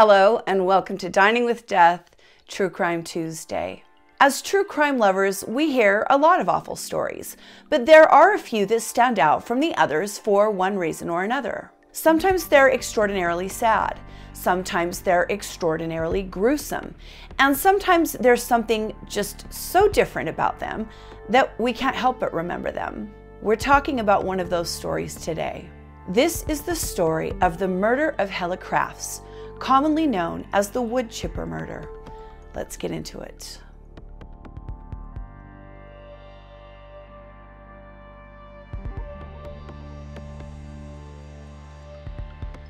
Hello, and welcome to Dining with Death True Crime Tuesday. As true crime lovers, we hear a lot of awful stories, but there are a few that stand out from the others for one reason or another. Sometimes they're extraordinarily sad, sometimes they're extraordinarily gruesome, and sometimes there's something just so different about them that we can't help but remember them. We're talking about one of those stories today. This is the story of the murder of Helle Crafts commonly known as the wood chipper murder. Let's get into it.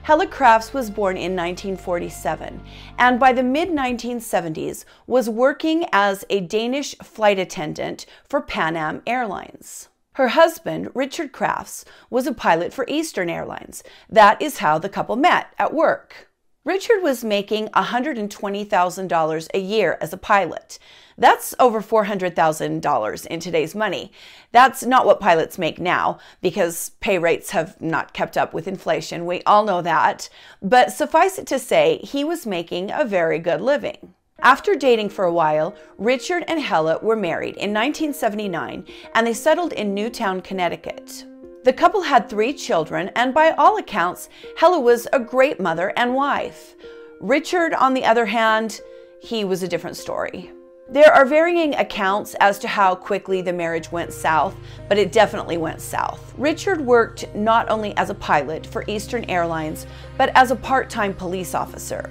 Helle Crafts was born in 1947 and by the mid 1970s was working as a Danish flight attendant for Pan Am Airlines. Her husband, Richard Crafts, was a pilot for Eastern Airlines. That is how the couple met at work. Richard was making $120,000 a year as a pilot. That's over $400,000 in today's money. That's not what pilots make now because pay rates have not kept up with inflation. We all know that. But suffice it to say, he was making a very good living. After dating for a while, Richard and Helle were married in 1979 and they settled in Newtown, Connecticut. The couple had three children, and by all accounts, Helle was a great mother and wife. Richard, on the other hand, he was a different story. There are varying accounts as to how quickly the marriage went south, but it definitely went south. Richard worked not only as a pilot for Eastern Airlines, but as a part time police officer.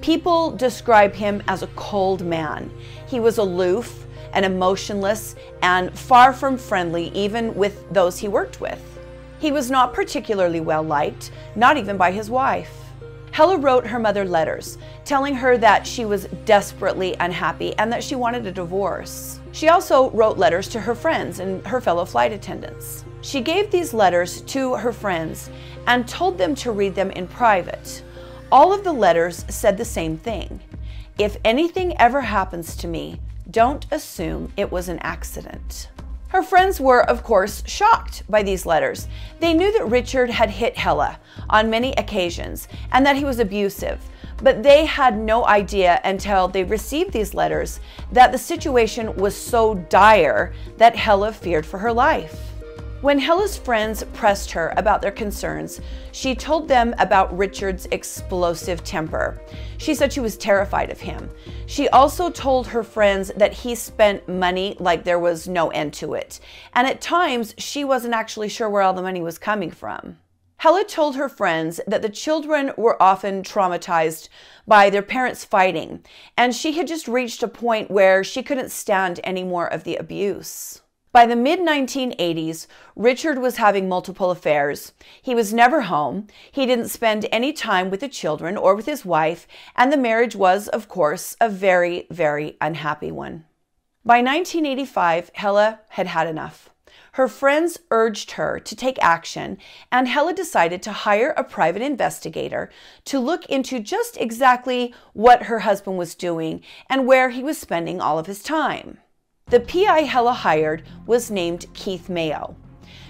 People describe him as a cold man. He was aloof and emotionless and far from friendly, even with those he worked with. He was not particularly well liked, not even by his wife. Helle wrote her mother letters, telling her that she was desperately unhappy and that she wanted a divorce. She also wrote letters to her friends and her fellow flight attendants. She gave these letters to her friends and told them to read them in private. All of the letters said the same thing. If anything ever happens to me, don't assume it was an accident. Her friends were, of course, shocked by these letters. They knew that Richard had hit Helle on many occasions and that he was abusive, but they had no idea until they received these letters that the situation was so dire that Helle feared for her life. When Helle's friends pressed her about their concerns, she told them about Richard's explosive temper. She said she was terrified of him. She also told her friends that he spent money like there was no end to it. And at times, she wasn't actually sure where all the money was coming from. Helle told her friends that the children were often traumatized by their parents fighting, and she had just reached a point where she couldn't stand any more of the abuse. By the mid 1980s, Richard was having multiple affairs. He was never home. He didn't spend any time with the children or with his wife, and the marriage was, of course, a very, very unhappy one. By 1985, Helle had had enough. Her friends urged her to take action, and Helle decided to hire a private investigator to look into just exactly what her husband was doing and where he was spending all of his time. The PI Helle hired was named Keith Mayo.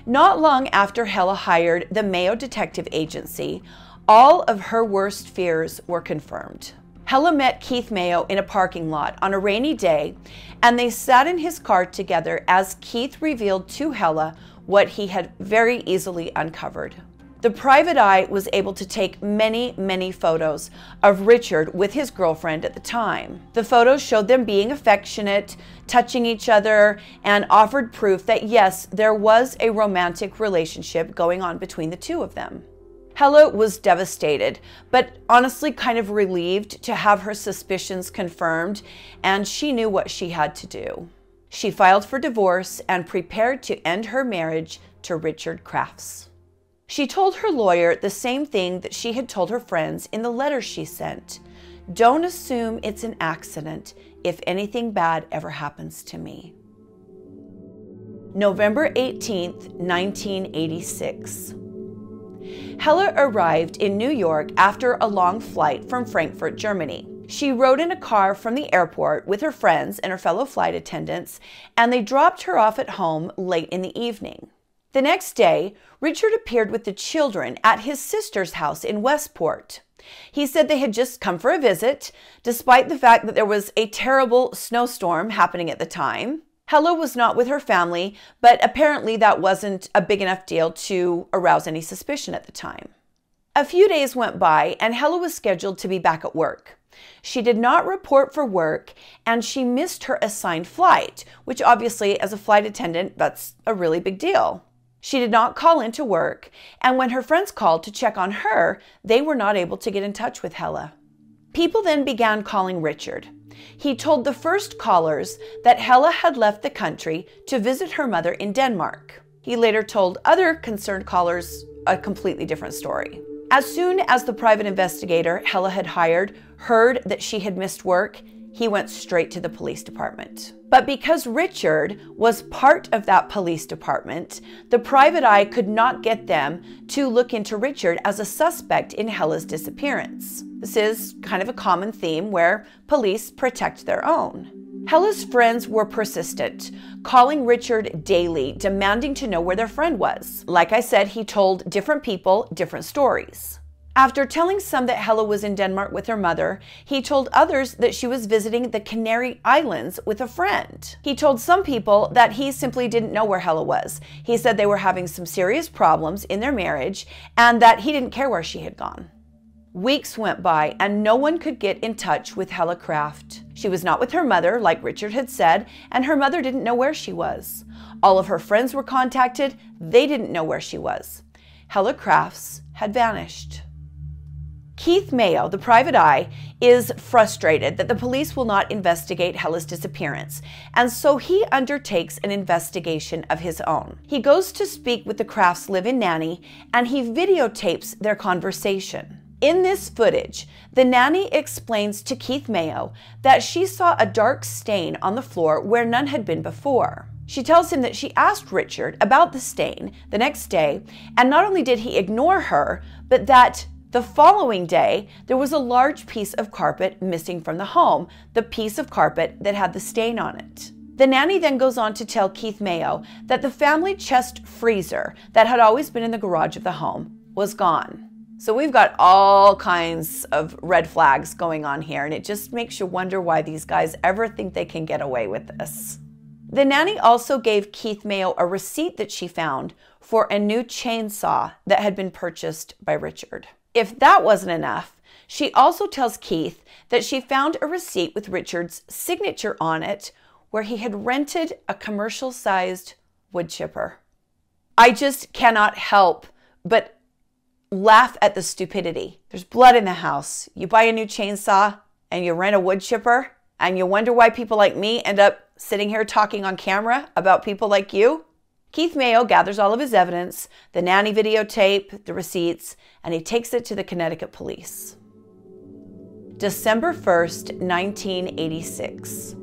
Not long after Helle hired the Mayo Detective Agency, all of her worst fears were confirmed. Helle met Keith Mayo in a parking lot on a rainy day, and they sat in his car together as Keith revealed to Helle what he had very easily uncovered. The private eye was able to take many, many photos of Richard with his girlfriend at the time. The photos showed them being affectionate, touching each other, and offered proof that yes, there was a romantic relationship going on between the two of them. Helle was devastated, but honestly kind of relieved to have her suspicions confirmed, and she knew what she had to do. She filed for divorce and prepared to end her marriage to Richard Crafts. She told her lawyer the same thing that she had told her friends in the letter she sent. Don't assume it's an accident if anything bad ever happens to me. November 18th, 1986. Helle arrived in New York after a long flight from Frankfurt, Germany. She rode in a car from the airport with her friends and her fellow flight attendants, and they dropped her off at home late in the evening. The next day, Richard appeared with the children at his sister's house in Westport. He said they had just come for a visit, despite the fact that there was a terrible snowstorm happening at the time. Helle was not with her family, but apparently that wasn't a big enough deal to arouse any suspicion at the time. A few days went by, and Helle was scheduled to be back at work. She did not report for work and she missed her assigned flight, which obviously, as a flight attendant, that's a really big deal. She did not call into work, and when her friends called to check on her, they were not able to get in touch with Helle. People then began calling Richard. He told the first callers that Helle had left the country to visit her mother in Denmark. He later told other concerned callers a completely different story. As soon as the private investigator Helle had hired heard that she had missed work, he went straight to the police department. But because Richard was part of that police department, the private eye could not get them to look into Richard as a suspect in Helle's disappearance. This is kind of a common theme where police protect their own. Helle's friends were persistent, calling Richard daily, demanding to know where their friend was. Like I said, he told different people different stories. After telling some that Helle was in Denmark with her mother, he told others that she was visiting the Canary Islands with a friend. He told some people that he simply didn't know where Helle was. He said they were having some serious problems in their marriage and that he didn't care where she had gone. Weeks went by and no one could get in touch with Helle Craft. She was not with her mother, like Richard had said, and her mother didn't know where she was. All of her friends were contacted, they didn't know where she was. Helle Crafts had vanished. Keith Mayo, the private eye, is frustrated that the police will not investigate Helle's disappearance, and so he undertakes an investigation of his own. He goes to speak with the Crafts live in nanny and he videotapes their conversation. In this footage, the nanny explains to Keith Mayo that she saw a dark stain on the floor where none had been before. She tells him that she asked Richard about the stain the next day, and not only did he ignore her, but that the following day there was a large piece of carpet missing from the home, the piece of carpet that had the stain on it. The nanny then goes on to tell Keith Mayo that the family chest freezer that had always been in the garage of the home was gone. So we've got all kinds of red flags going on here, and it just makes you wonder why these guys ever think they can get away with this. The nanny also gave Keith Mayo a receipt that she found for a new chainsaw that had been purchased by Richard. If that wasn't enough, she also tells Keith that she found a receipt with Richard's signature on it where he had rented a commercial sized wood chipper. I just cannot help but laugh at the stupidity. There's blood in the house. You buy a new chainsaw and you rent a wood chipper and you wonder why people like me end up sitting here talking on camera about people like you. Keith Mayo gathers all of his evidence, the nanny videotape, the receipts, and he takes it to the Connecticut police. December 1st, 1986.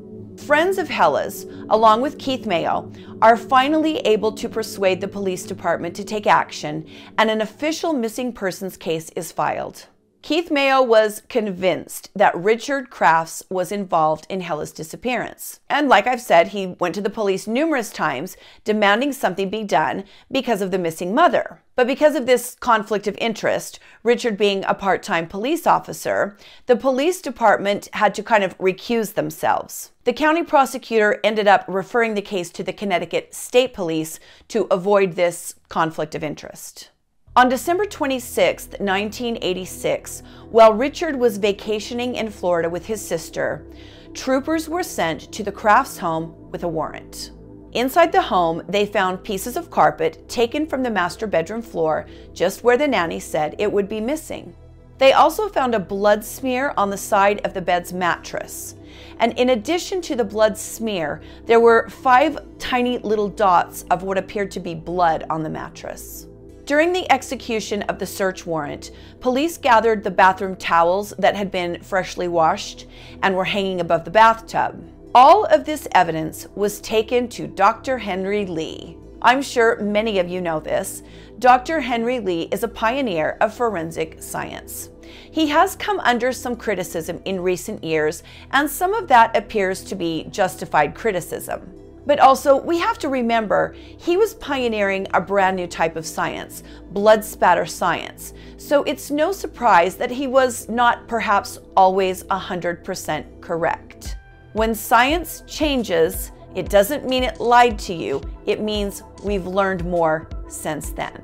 Friends of Helle's, along with Keith Mayo, are finally able to persuade the police department to take action, and an official missing persons case is filed. Keith Mayo was convinced that Richard Crafts was involved in Helle's disappearance. And like I've said, he went to the police numerous times demanding something be done because of the missing mother. But because of this conflict of interest, Richard being a part time police officer, the police department had to kind of recuse themselves. The county prosecutor ended up referring the case to the Connecticut State Police to avoid this conflict of interest. On December 26, 1986, while Richard was vacationing in Florida with his sister, troopers were sent to the Crafts home with a warrant. Inside the home, they found pieces of carpet taken from the master bedroom floor, just where the nanny said it would be missing. They also found a blood smear on the side of the bed's mattress. And in addition to the blood smear, there were five tiny little dots of what appeared to be blood on the mattress. During the execution of the search warrant, police gathered the bathroom towels that had been freshly washed and were hanging above the bathtub. All of this evidence was taken to Dr. Henry Lee. I'm sure many of you know this. Dr. Henry Lee is a pioneer of forensic science. He has come under some criticism in recent years, and some of that appears to be justified criticism. But also, we have to remember he was pioneering a brand new type of science, blood spatter science. So it's no surprise that he was not perhaps always 100% correct. When science changes, it doesn't mean it lied to you, it means we've learned more since then.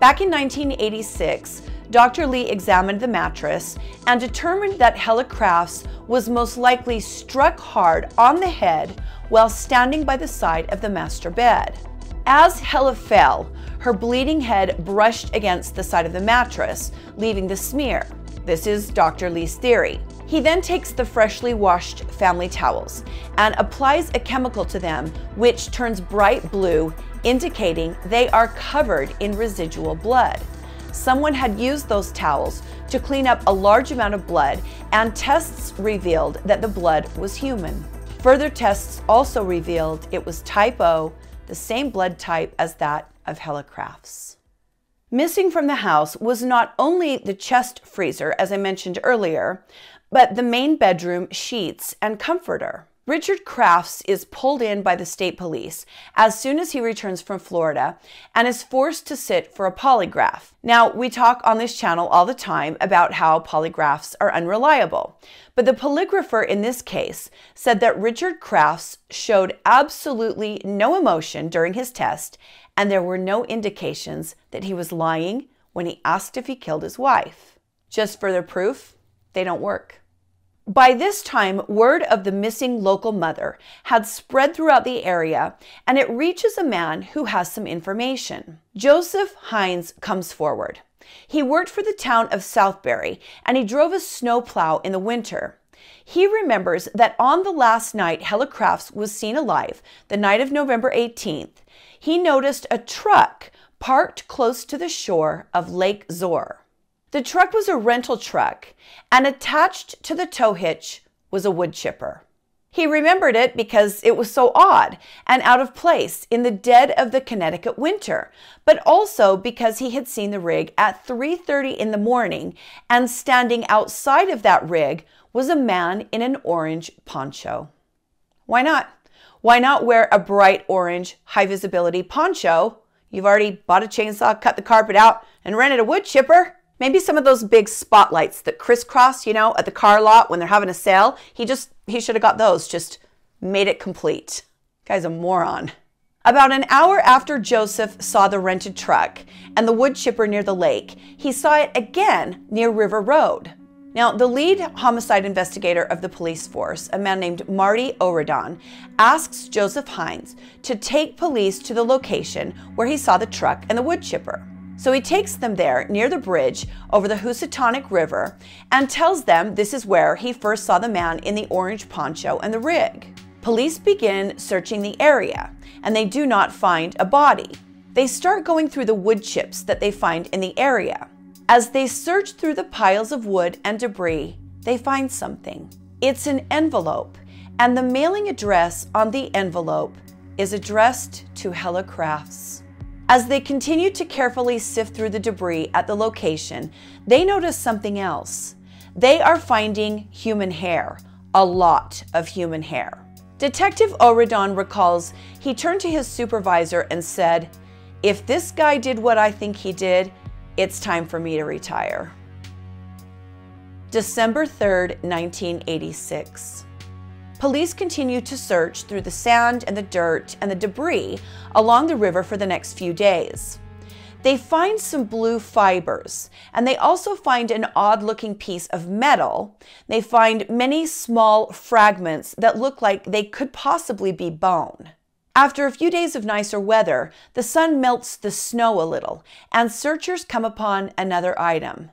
Back in 1986, Dr. Lee examined the mattress and determined that Helle Crafts was most likely struck hard on the head while standing by the side of the master bed. As Helle fell, her bleeding head brushed against the side of the mattress, leaving the smear. This is Dr. Lee's theory. He then takes the freshly washed family towels and applies a chemical to them which turns bright blue, indicating they are covered in residual blood. Someone had used those towels to clean up a large amount of blood, and tests revealed that the blood was human. Further tests also revealed it was type O, the same blood type as that of Helle Crafts. Missing from the house was not only the chest freezer, as I mentioned earlier, but the main bedroom sheets and comforter. Richard Crafts is pulled in by the state police as soon as he returns from Florida and is forced to sit for a polygraph. Now, we talk on this channel all the time about how polygraphs are unreliable, but the polygrapher in this case said that Richard Crafts showed absolutely no emotion during his test and there were no indications that he was lying when he asked if he killed his wife. Just further proof, they don't work. By this time, word of the missing local mother had spread throughout the area, and it reaches a man who has some information. Joseph Hines comes forward. He worked for the town of Southbury, and he drove a snowplow in the winter. He remembers that on the last night Helle Crafts was seen alive, the night of November 18th, he noticed a truck parked close to the shore of Lake Zoar. The truck was a rental truck, and attached to the tow hitch was a wood chipper. He remembered it because it was so odd and out of place in the dead of the Connecticut winter, but also because he had seen the rig at 3:30 in the morning and standing outside of that rig was a man in an orange poncho. Why not? Why not wear a bright orange high visibility poncho? You've already bought a chainsaw, cut the carpet out, and rented a wood chipper. Maybe some of those big spotlights that crisscross, you know, at the car lot when they're having a sale. He just, he should have got those, just made it complete. Guy's a moron. About an hour after Joseph saw the rented truck and the wood chipper near the lake, he saw it again near River Road. Now, the lead homicide investigator of the police force, a man named Marty Oredan, asks Joseph Hines to take police to the location where he saw the truck and the wood chipper. So he takes them there near the bridge over the Housatonic River and tells them this is where he first saw the man in the orange poncho and the rig. Police begin searching the area and they do not find a body. They start going through the wood chips that they find in the area. As they search through the piles of wood and debris, they find something. It's an envelope, and the mailing address on the envelope is addressed to Helle Crafts. As they continue to carefully sift through the debris at the location, they notice something else. They are finding human hair, a lot of human hair. Detective Oredan recalls he turned to his supervisor and said, If this guy did what I think he did, it's time for me to retire. December 3rd, 1986. Police continue to search through the sand and the dirt and the debris along the river for the next few days. They find some blue fibers, and they also find an odd looking piece of metal. They find many small fragments that look like they could possibly be bone. After a few days of nicer weather, the sun melts the snow a little, and searchers come upon another item.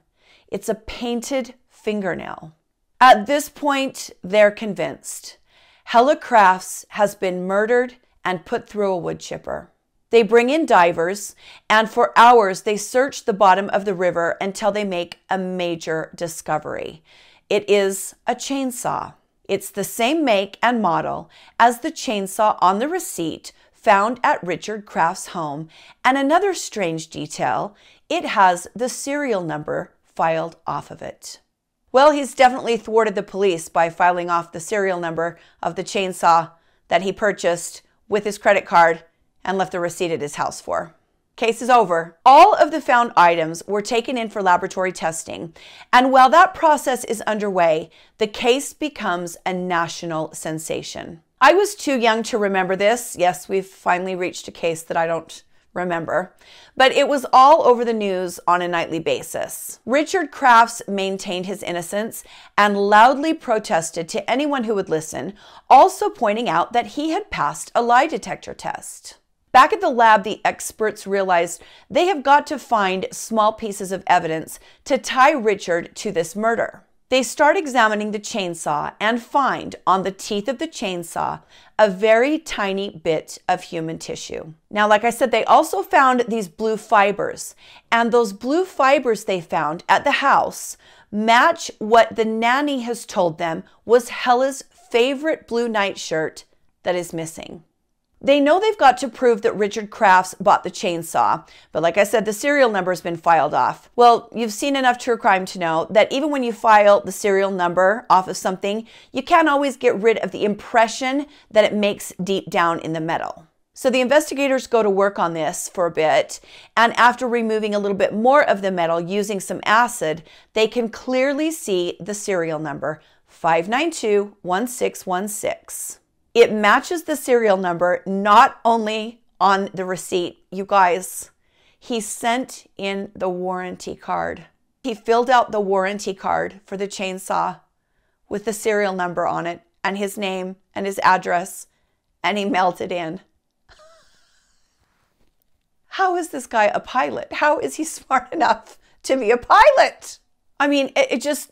It's a painted fingernail. At this point, they're convinced. Helle Crafts has been murdered and put through a wood chipper. They bring in divers, and for hours they search the bottom of the river until they make a major discovery. It is a chainsaw. It's the same make and model as the chainsaw on the receipt found at Richard Crafts' home, and another strange detail, it has the serial number filed off of it. Well, he's definitely thwarted the police by filing off the serial number of the chainsaw that he purchased with his credit card and left the receipt at his house for. Case is over. All of the found items were taken in for laboratory testing, and while that process is underway, the case becomes a national sensation. I was too young to remember this. Yes, we've finally reached a case that I don't remember, but it was all over the news on a nightly basis. Richard Crafts maintained his innocence and loudly protested to anyone who would listen, also pointing out that he had passed a lie detector test. Back at the lab, the experts realized they have got to find small pieces of evidence to tie Richard to this murder. They start examining the chainsaw and find on the teeth of the chainsaw a very tiny bit of human tissue. Now, like I said, they also found these blue fibers, and those blue fibers they found at the house match what the nanny has told them was Helle's favorite blue nightshirt that is missing. They know they've got to prove that Richard Crafts bought the chainsaw, but like I said, the serial number has been filed off. Well, you've seen enough true crime to know that even when you file the serial number off of something, you can't always get rid of the impression that it makes deep down in the metal. So the investigators go to work on this for a bit, and after removing a little bit more of the metal using some acid, they can clearly see the serial number 5921616. It matches the serial number not only on the receipt, you guys, he sent in the warranty card. He filled out the warranty card for the chainsaw with the serial number on it and his name and his address, and he mailed it in. How is this guy a pilot? How is he smart enough to be a pilot? I mean, it, it just.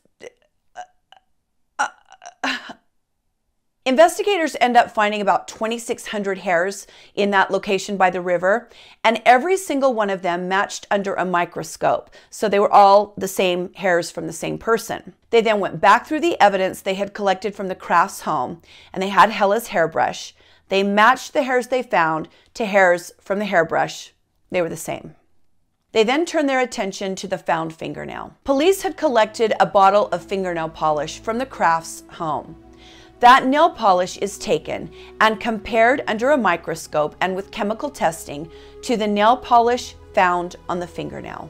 Investigators end up finding about 2,600 hairs in that location by the river, and every single one of them matched under a microscope. So they were all the same hairs from the same person. They then went back through the evidence they had collected from the Crafts home, and they had Helle's hairbrush. They matched the hairs they found to hairs from the hairbrush. They were the same. They then turned their attention to the found fingernail. Police had collected a bottle of fingernail polish from the Crafts home. That nail polish is taken and compared under a microscope and with chemical testing to the nail polish found on the fingernail.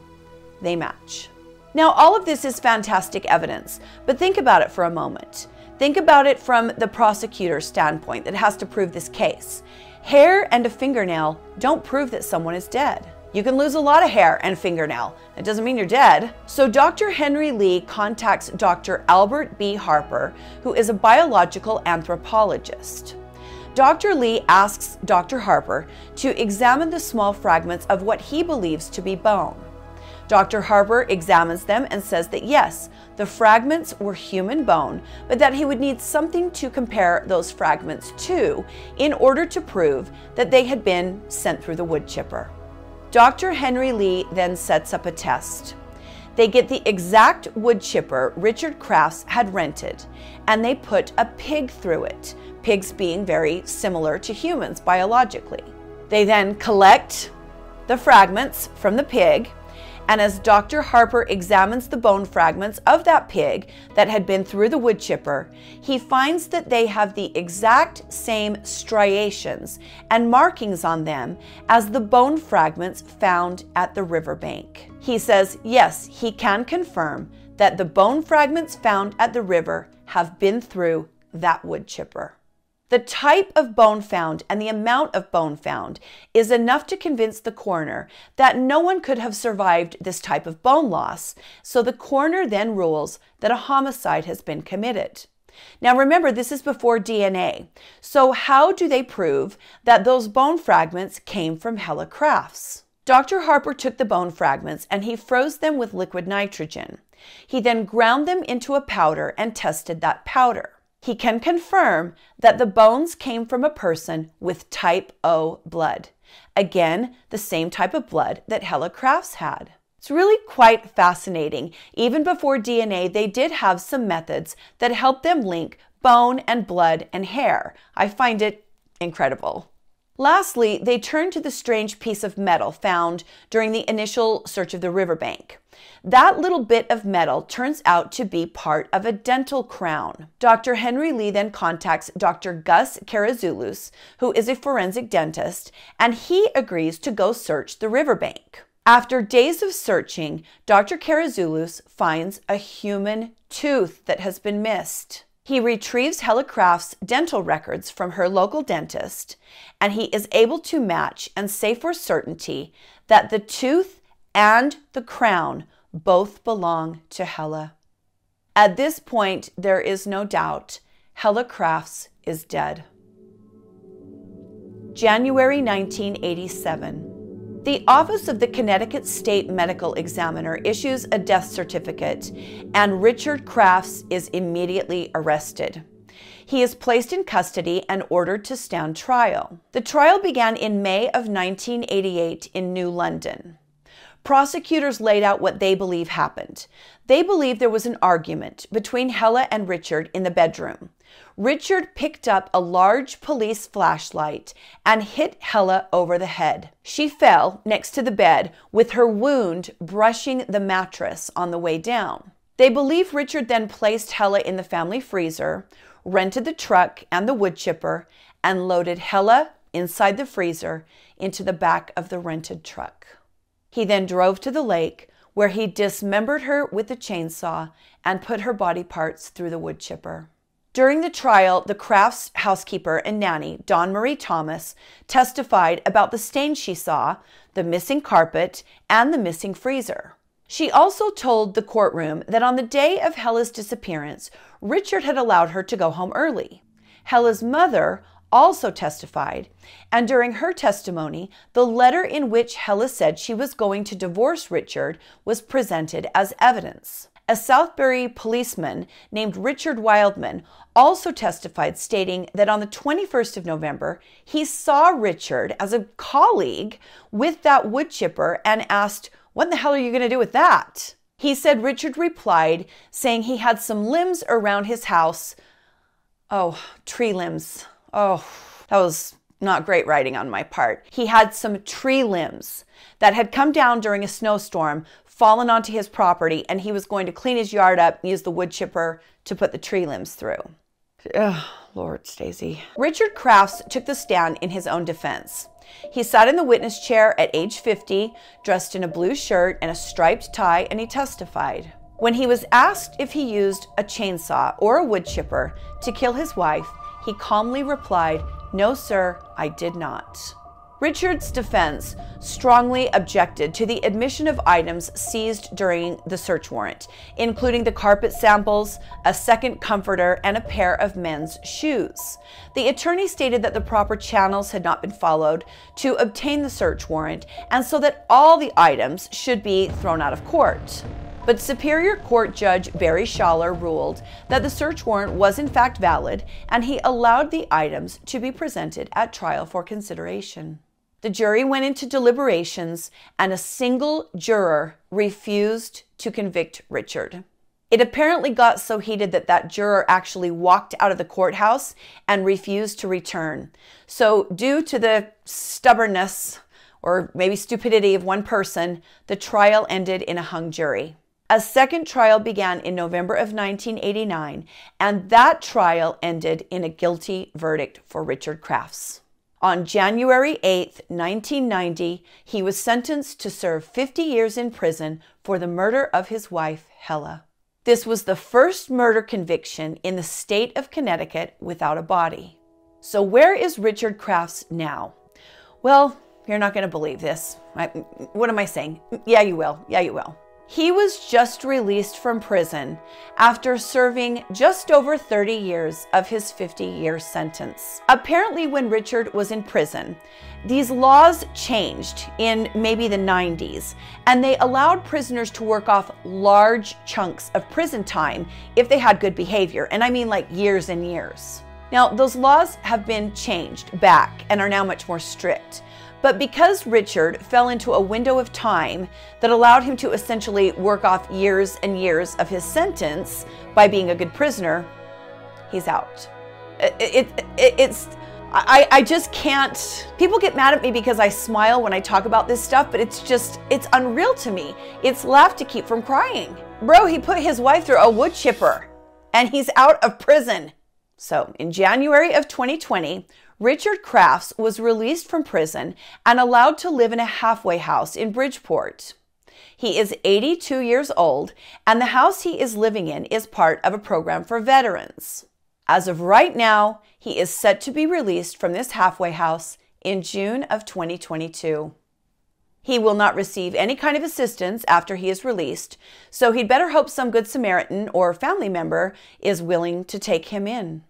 They match. Now, all of this is fantastic evidence, but think about it for a moment. Think about it from the prosecutor's standpoint that has to prove this case. Hair and a fingernail don't prove that someone is dead. You can lose a lot of hair and fingernail. It doesn't mean you're dead. So Dr. Henry Lee contacts Dr. Albert B. Harper, who is a biological anthropologist. Dr. Lee asks Dr. Harper to examine the small fragments of what he believes to be bone. Dr. Harper examines them and says that yes, the fragments were human bone, but that he would need something to compare those fragments to in order to prove that they had been sent through the wood chipper. Dr. Henry Lee then sets up a test. They get the exact wood chipper Richard Crafts had rented, and they put a pig through it, pigs being very similar to humans biologically. They then collect the fragments from the pig and as Dr. Harper examines the bone fragments of that pig that had been through the wood chipper, he finds that they have the exact same striations and markings on them as the bone fragments found at the riverbank. He says, yes, he can confirm that the bone fragments found at the river have been through that wood chipper. The type of bone found and the amount of bone found is enough to convince the coroner that no one could have survived this type of bone loss, so the coroner then rules that a homicide has been committed. Now remember, this is before DNA. So how do they prove that those bone fragments came from Helle Crafts? Dr. Harper took the bone fragments and he froze them with liquid nitrogen. He then ground them into a powder and tested that powder he can confirm that the bones came from a person with type O blood. Again, the same type of blood that Helle Crafts had. It's really quite fascinating. Even before DNA, they did have some methods that helped them link bone and blood and hair. I find it incredible. Lastly, they turn to the strange piece of metal found during the initial search of the riverbank. That little bit of metal turns out to be part of a dental crown. Dr. Henry Lee then contacts Dr. Gus Karazulas, who is a forensic dentist, and he agrees to go search the riverbank. After days of searching, Dr. Karazulas finds a human tooth that has been missed. He retrieves Helle Craft's dental records from her local dentist, and he is able to match and say for certainty that the tooth and the crown both belong to Helle. At this point, there is no doubt Helle Crafts is dead. January 1987. The Office of the Connecticut State Medical Examiner issues a death certificate, and Richard Crafts is immediately arrested. He is placed in custody and ordered to stand trial. The trial began in May of 1988 in New London. Prosecutors laid out what they believe happened. They believe there was an argument between Helle and Richard in the bedroom. Richard picked up a large police flashlight and hit Helle over the head. She fell next to the bed with her wound brushing the mattress on the way down. They believe Richard then placed Helle in the family freezer, rented the truck and the wood chipper, and loaded Helle inside the freezer into the back of the rented truck. He then drove to the lake where he dismembered her with a chainsaw and put her body parts through the wood chipper. During the trial, the Crafts housekeeper and nanny, Dawn Marie Thomas, testified about the stains she saw, the missing carpet, and the missing freezer. She also told the courtroom that on the day of Helle's disappearance, Richard had allowed her to go home early. Helle's mother also testified, and during her testimony, the letter in which Helle said she was going to divorce Richard was presented as evidence. A Southbury policeman named Richard Wildman also testified, stating that on the 21st of November, he saw Richard as a colleague with that wood chipper and asked, What the hell are you going to do with that? He said Richard replied, saying he had some limbs around his house. Oh, tree limbs. Oh, that was not great writing on my part. He had some tree limbs that had come down during a snowstorm, fallen onto his property and he was going to clean his yard up, use the wood chipper to put the tree limbs through. Oh, Lord, Stacy. Richard Crafts took the stand in his own defense. He sat in the witness chair at age 50, dressed in a blue shirt and a striped tie, and he testified. When he was asked if he used a chainsaw or a wood chipper to kill his wife, he calmly replied, No, sir, I did not. Richard's defense strongly objected to the admission of items seized during the search warrant, including the carpet samples, a second comforter, and a pair of men's shoes. The attorney stated that the proper channels had not been followed to obtain the search warrant, and so that all the items should be thrown out of court. But Superior Court Judge Barry Schaller ruled that the search warrant was in fact valid, and he allowed the items to be presented at trial for consideration. The jury went into deliberations, and a single juror refused to convict Richard. It apparently got so heated that that juror actually walked out of the courthouse and refused to return. So, due to the stubbornness or maybe stupidity of one person, the trial ended in a hung jury. A second trial began in November of 1989, and that trial ended in a guilty verdict for Richard Crafts. On January 8, 1990, he was sentenced to serve 50 years in prison for the murder of his wife, Helle. This was the first murder conviction in the state of Connecticut without a body. So, where is Richard Crafts now? Well, you're not going to believe this. I, what am I saying? Yeah, you will. Yeah, you will. He was just released from prison after serving just over 30 years of his 50 year sentence. Apparently, when Richard was in prison, these laws changed in maybe the 90s, and they allowed prisoners to work off large chunks of prison time if they had good behavior. And I mean like years and years. Now, those laws have been changed back and are now much more strict. But because Richard fell into a window of time that allowed him to essentially work off years and years of his sentence by being a good prisoner, he's out. It, it, it, it's I, I just can't. People get mad at me because I smile when I talk about this stuff, but it's just, it's unreal to me. It's laugh to keep from crying. Bro, he put his wife through a wood chipper and he's out of prison. So, in January of 2020, Richard Crafts was released from prison and allowed to live in a halfway house in Bridgeport. He is 82 years old, and the house he is living in is part of a program for veterans. As of right now, he is set to be released from this halfway house in June of 2022. He will not receive any kind of assistance after he is released, so he'd better hope some good Samaritan or family member is willing to take him in.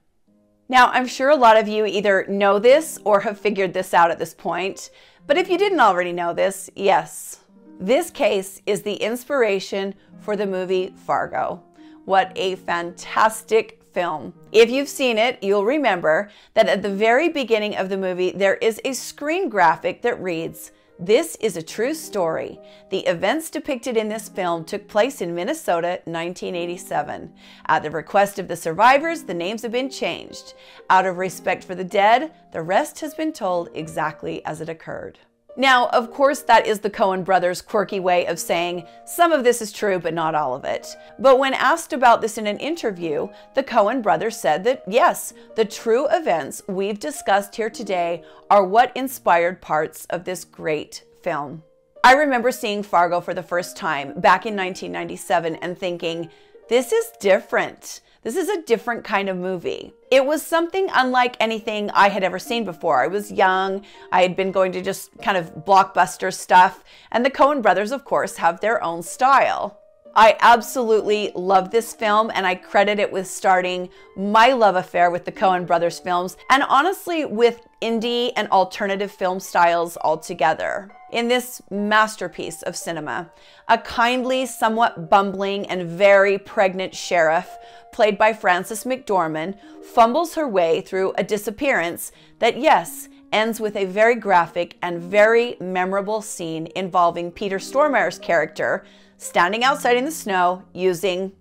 Now, I'm sure a lot of you either know this or have figured this out at this point, but if you didn't already know this, yes, this case is the inspiration for the movie Fargo. What a fantastic film. If you've seen it, you'll remember that at the very beginning of the movie, there is a screen graphic that reads, this is a true story. The events depicted in this film took place in Minnesota 1987. At the request of the survivors, the names have been changed. Out of respect for the dead, the rest has been told exactly as it occurred. Now, of course, that is the Coen brothers' quirky way of saying some of this is true, but not all of it. But when asked about this in an interview, the Coen brothers said that yes, the true events we've discussed here today are what inspired parts of this great film. I remember seeing Fargo for the first time back in 1997 and thinking, this is different. This is a different kind of movie. It was something unlike anything I had ever seen before. I was young. I had been going to just kind of blockbuster stuff. And the Coen brothers, of course, have their own style. I absolutely love this film and I credit it with starting my love affair with the Coen brothers films and honestly with indie and alternative film styles altogether. In this masterpiece of cinema, a kindly, somewhat bumbling, and very pregnant sheriff played by Frances McDormand, fumbles her way through a disappearance that, yes, ends with a very graphic and very memorable scene involving Peter Stormare's character standing outside in the snow using,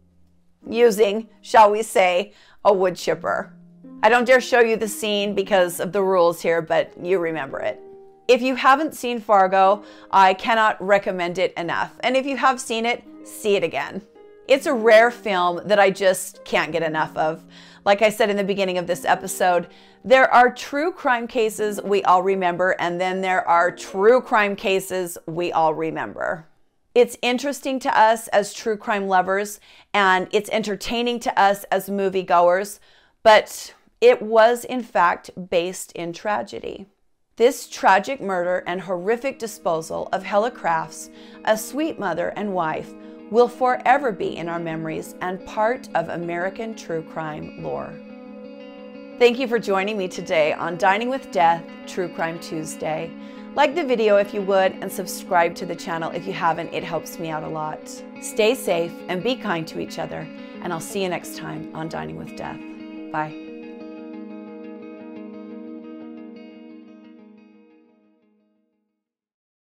using, shall we say, a wood chipper. I don't dare show you the scene because of the rules here, but you remember it. If you haven't seen Fargo, I cannot recommend it enough. And if you have seen it, see it again. It's a rare film that I just can't get enough of. Like I said in the beginning of this episode, there are true crime cases we all remember, and then there are true crime cases we all remember. It's interesting to us as true crime lovers, and it's entertaining to us as moviegoers, but it was in fact based in tragedy. This tragic murder and horrific disposal of Helle Crafts, a sweet mother and wife, will forever be in our memories and part of American true crime lore. Thank you for joining me today on Dining with Death True Crime Tuesday. Like the video if you would, and subscribe to the channel if you haven't, it helps me out a lot. Stay safe and be kind to each other, and I'll see you next time on Dining with Death. Bye.